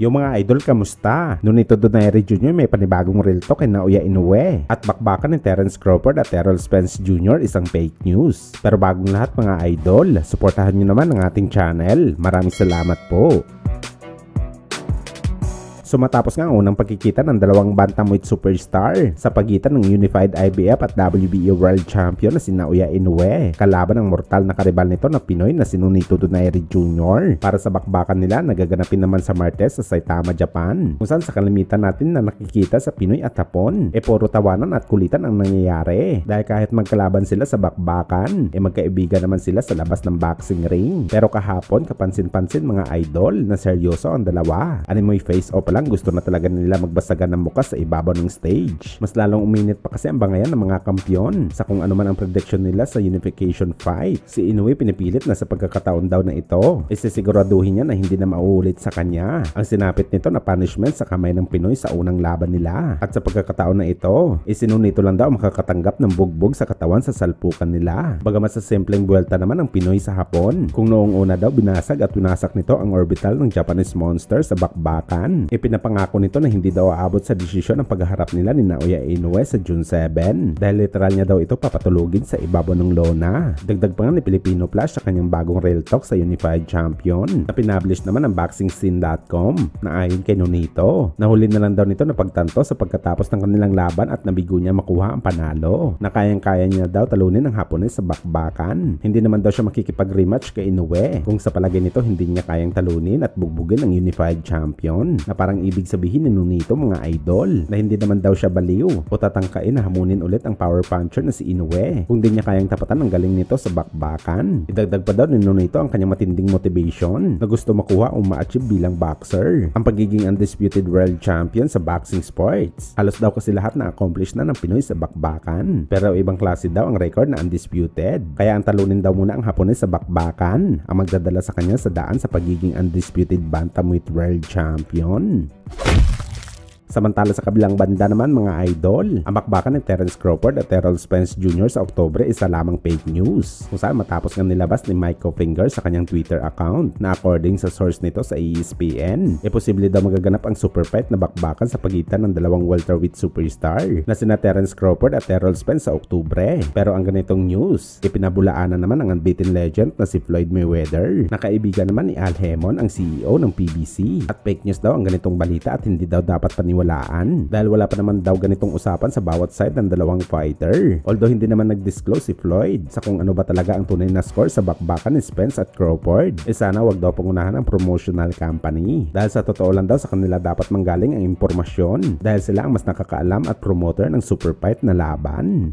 Yung mga idol, kamusta? Nunito Donaire Jr. may panibagong real talk kay Naoya Inoue. At bakbakan ni Terence Crawford at Errol Spence Jr. isang fake news. Pero bagong lahat mga idol, suportahan nyo naman ang ating channel. Maraming salamat po. So matapos nga ang unang pagkikita ng dalawang bantamweight superstar sa pagitan ng Unified IBF at WBO World Champion na si Naoya Inoue kalaban ng mortal na karibal nito na Pinoy na si Nonito Donaire Jr. Para sa bakbakan nila nagaganapin naman sa Martes sa Saitama, Japan kung saan sa kalimitan natin na nakikita sa Pinoy at Hapon e puro tawanan at kulitan ang nangyayari. Dahil kahit magkalaban sila sa bakbakan e magkaibigan naman sila sa labas ng boxing ring. Pero kahapon kapansin-pansin mga idol na seryoso ang dalawa. Animoy face off lang gusto na talaga nila magbasagan ng muka sa ibabaw ng stage. Mas lalong uminit pa kasi ang bangayan ng mga kampiyon sa kung ano man ang prediction nila sa unification fight. Si Inoue pinipilit na sa pagkakataon daw na ito, isisiguraduhin niya na hindi na mauulit sa kanya. Ang sinapit nito na punishment sa kamay ng Pinoy sa unang laban nila. At sa pagkakataon na ito, isinunito lang daw makakatanggap ng bugbog sa katawan sa salpukan nila. Bagamat sa simpleng buwelta naman ng Pinoy sa Hapon, kung noong una daw binasag at winasak nito ang orbital ng Japanese monster sa bakbakan, ipin Pinapangako nito na hindi daw aabot sa desisyon ang pagharap nila ni Naoya Inoue sa June 7 dahil literal niya daw ito papatulugin sa ibabaw ng lona. Dagdag pa nga ni Filipino Flash sa kanyang bagong real talk sa Unified Champion na pinablish naman ng BoxingScene.com na ayon kay Nonito. Nahuli na lang daw nito na pagtanto sa pagkatapos ng kanilang laban at nabigo niya makuha ang panalo. Na kayang-kaya niya daw talunin ang Hapones sa bakbakan. Hindi naman daw siya makikipag-rematch kay Inoue kung sa palagay nito hindi niya kayang talunin at bugbugin ang Unified Champion na parang ibig sabihin ni Nunito mga idol na hindi naman daw siya baliw o tatangkain na hamunin ulit ang power puncher na si Inoue kung di niya kayang tapatan ang galing nito sa bakbakan. Idagdag pa daw ni Nunito ang kanyang matinding motivation na gusto makuha o ma-achieve bilang boxer. Ang pagiging undisputed world champion sa boxing sports. Halos daw kasi lahat na accomplish na ng Pinoy sa bakbakan. Pero ibang klase daw ang record na undisputed. Kaya ang talunin daw muna ang Hapones sa bakbakan ang magdadala sa kanya sa daan sa pagiging undisputed bantamweight world champion. Thank you. Samantala sa kabilang banda naman mga idol, ang bakbakan ni Terence Crawford at Errol Spence Jr. sa Oktobre isa lamang fake news. Kung saan matapos nga nilabas ni Mike Finger sa kanyang Twitter account na according sa source nito sa ESPN, e posible daw magaganap ang super fight na bakbakan sa pagitan ng dalawang welterweight superstar na sina Terence Crawford at Errol Spence sa Oktubre. Pero ang ganitong news, ipinabulaanan naman ang unbeaten legend na si Floyd Mayweather. Nakaibigan naman ni Al Hemon ang CEO ng PBC. At fake news daw ang ganitong balita at hindi daw dapat paniwalaan paniwalaan dahil wala pa naman daw ganitong usapan sa bawat side ng dalawang fighter. Although hindi naman nag-disclose si Floyd sa kung ano ba talaga ang tunay na score sa bakbakan ni Spence at Crawford. E sana wag daw pangunahan ang promotional company dahil sa totoo lang daw sa kanila dapat manggaling ang impormasyon dahil sila ang mas nakakaalam at promoter ng super fight na laban.